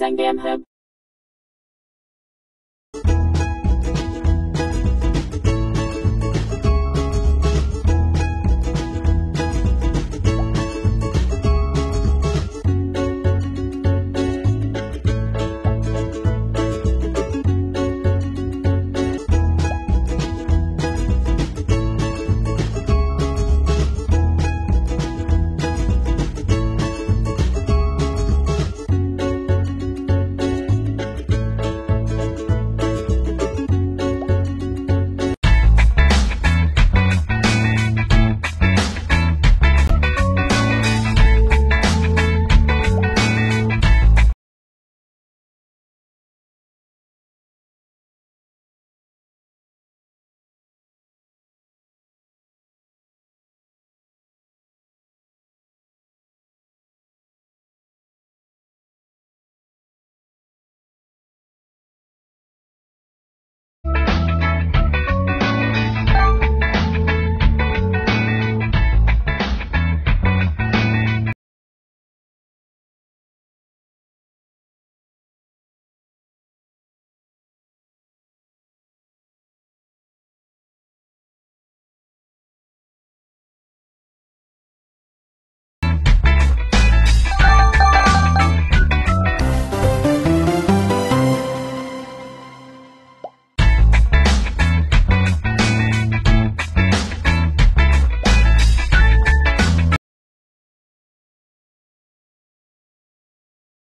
Sangam Hub.